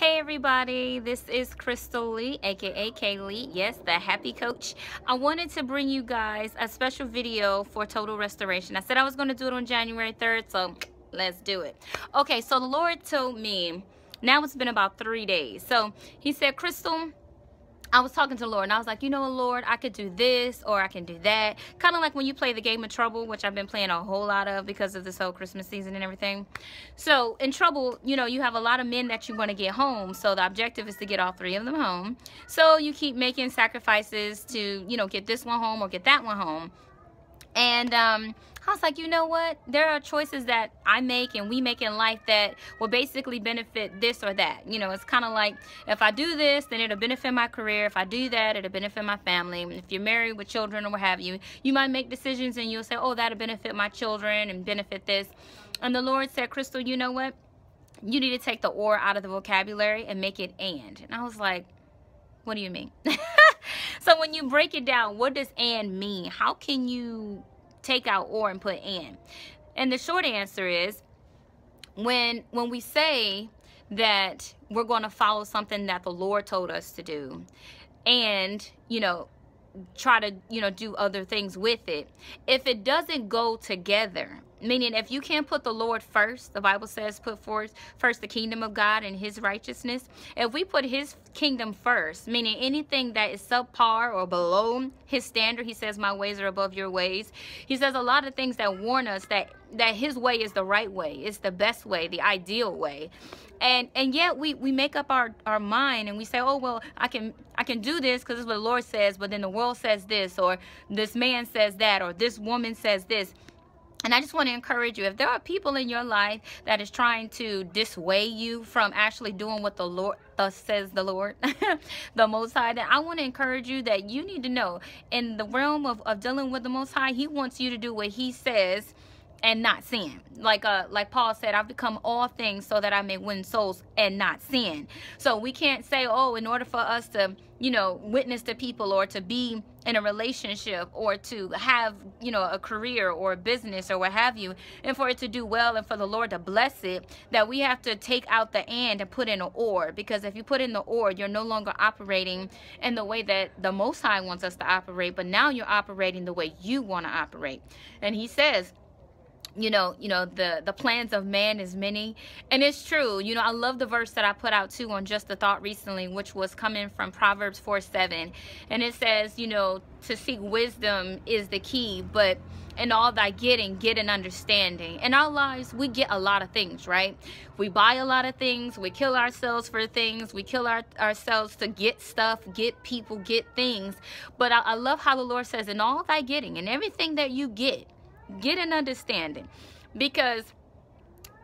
Hey everybody, this is Krystal Lee, aka K Lee, yes, the happy coach. I wanted to bring you guys a special video for total restoration. I said I was going to do it on January 3rd, so let's do it. Okay, so the Lord told me, now it's been about three days. So he said, Krystal, I was talking to the Lord and I was like, you know, Lord, I could do this or I can do that. Kind of like when you play the game of Trouble, which I've been playing a whole lot of because of this whole Christmas season and everything. So in Trouble, you know, you have a lot of men that you want to get home. So the objective is to get all three of them home. So you keep making sacrifices to, you know, get this one home or get that one home. And um, I was like, you know what? There are choices that I make and we make in life that will basically benefit this or that. You know, it's kind of like if I do this, then it'll benefit my career. If I do that, it'll benefit my family. If you're married with children or what have you, you might make decisions and you'll say, oh, that'll benefit my children and benefit this. And the Lord said, Krystal, you know what? You need to take the or out of the vocabulary and make it and. And I was like, what do you mean? so when you break it down, what does and mean? How can you take out or and put in? And the short answer is when when we say that we're going to follow something that the Lord told us to do and, you know, try to, you know, do other things with it. If it doesn't go together, meaning if you can't put the Lord first, the Bible says put forth first the kingdom of God and his righteousness. If we put his kingdom first, meaning anything that is subpar or below his standard, he says my ways are above your ways. He says a lot of things that warn us that that his way is the right way, it's the best way, the ideal way. And and yet we we make up our our mind and we say, "Oh, well, I can I can do this because is what the Lord says, but then the world says this or this man says that or this woman says this." And I just want to encourage you, if there are people in your life that is trying to dissuade you from actually doing what the Lord, thus says the Lord, the Most High, then I want to encourage you that you need to know in the realm of, of dealing with the Most High, He wants you to do what He says and not sin. Like uh like Paul said, I've become all things so that I may win souls and not sin. So we can't say, oh, in order for us to, you know, witness to people or to be in a relationship or to have, you know, a career or a business or what have you, and for it to do well and for the Lord to bless it, that we have to take out the and and put in an or. Because if you put in the or, you're no longer operating in the way that the Most High wants us to operate, but now you're operating the way you want to operate. And he says, you know you know the the plans of man is many. And it's true you know i love the verse that i put out too on just the thought recently which was coming from proverbs 4 7 and it says you know to seek wisdom is the key but in all thy getting get an understanding. In our lives we get a lot of things right? We buy a lot of things we kill ourselves for things we kill our, ourselves to get stuff get people get things. But I, I love how the lord says in all thy getting and everything that you get get an understanding. Because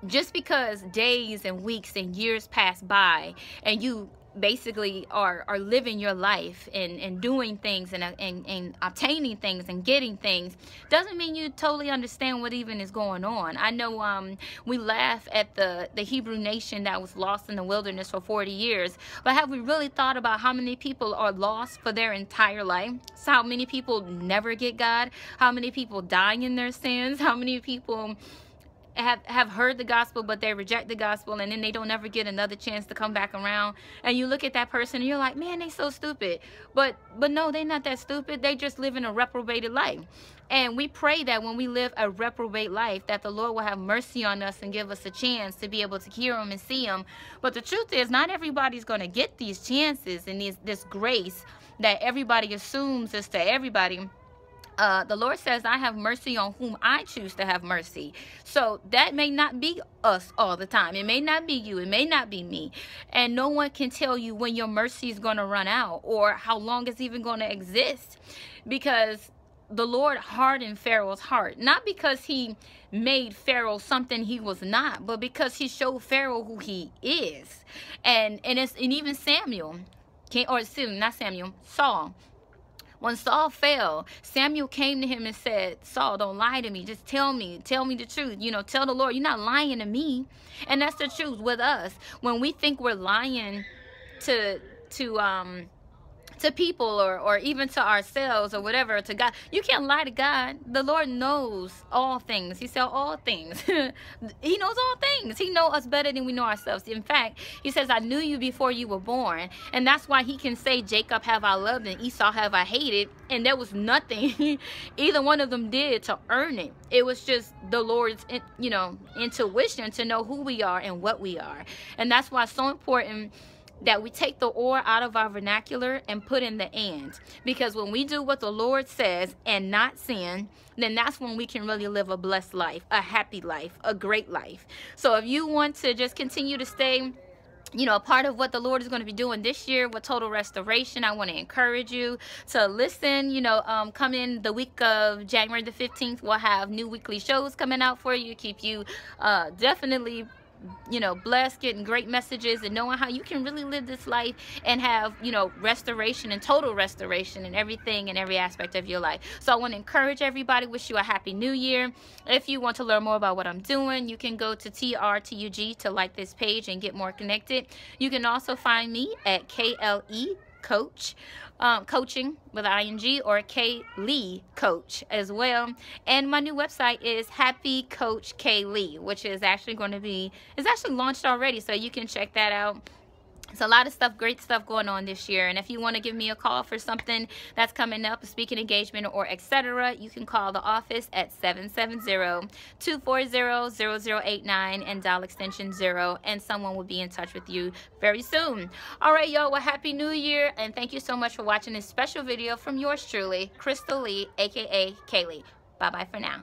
just because days and weeks and years pass by and you basically are are living your life and and doing things and, and and obtaining things and getting things doesn't mean you totally understand what even is going on. I know um we laugh at the the hebrew nation that was lost in the wilderness for 40 years but have we really thought about how many people are lost for their entire life? So how many people never get god? How many people die in their sins? How many people have have heard the gospel but they reject the gospel and then they don't ever get another chance to come back around. And you look at that person and you're like man they so stupid. But but no they're not that stupid. They just live in a reprobated life. And we pray that when we live a reprobate life that the lord will have mercy on us and give us a chance to be able to hear him and see him. But the truth is not everybody's going to get these chances and these, this grace that everybody assumes is to everybody uh, the Lord says, I have mercy on whom I choose to have mercy. So that may not be us all the time. It may not be you. It may not be me. And no one can tell you when your mercy is going to run out or how long it's even going to exist because the Lord hardened Pharaoh's heart. Not because he made Pharaoh something he was not, but because he showed Pharaoh who he is. And and it's and even Samuel, or not Samuel, Saul when Saul fell, Samuel came to him and said, Saul, don't lie to me. Just tell me. Tell me the truth. You know, tell the Lord, you're not lying to me. And that's the truth with us. When we think we're lying to, to, um, to people or, or even to ourselves or whatever to god. You can't lie to god. The lord knows all things. He said all things. He knows all things. He knows us better than we know ourselves. In fact he says i knew you before you were born. And that's why he can say jacob have i loved and esau have i hated. And there was nothing either one of them did to earn it. It was just the lord's you know intuition to know who we are and what we are. And that's why it's so important that we take the or out of our vernacular and put in the and. Because when we do what the Lord says and not sin, then that's when we can really live a blessed life, a happy life, a great life. So if you want to just continue to stay you know, a part of what the Lord is going to be doing this year with Total Restoration. I want to encourage you to listen. You know, um, come in the week of January the 15th. We'll have new weekly shows coming out for you. Keep you uh, definitely you know, blessed, getting great messages and knowing how you can really live this life and have, you know, restoration and total restoration in everything and every aspect of your life. So I want to encourage everybody, wish you a happy new year. If you want to learn more about what I'm doing, you can go to TRTUG to like this page and get more connected. You can also find me at KLE Coach, um, coaching with ing or K Lee Coach as well. And my new website is Happy Coach K Lee, which is actually going to be is actually launched already, so you can check that out it's a lot of stuff, great stuff going on this year. And if you want to give me a call for something that's coming up, a speaking engagement or etc., you can call the office at 770-240-0089 and dial extension 0 and someone will be in touch with you very soon. All right, y'all. Well, Happy New Year and thank you so much for watching this special video from yours truly, Krystal Lee, aka K Lee. Bye-bye for now.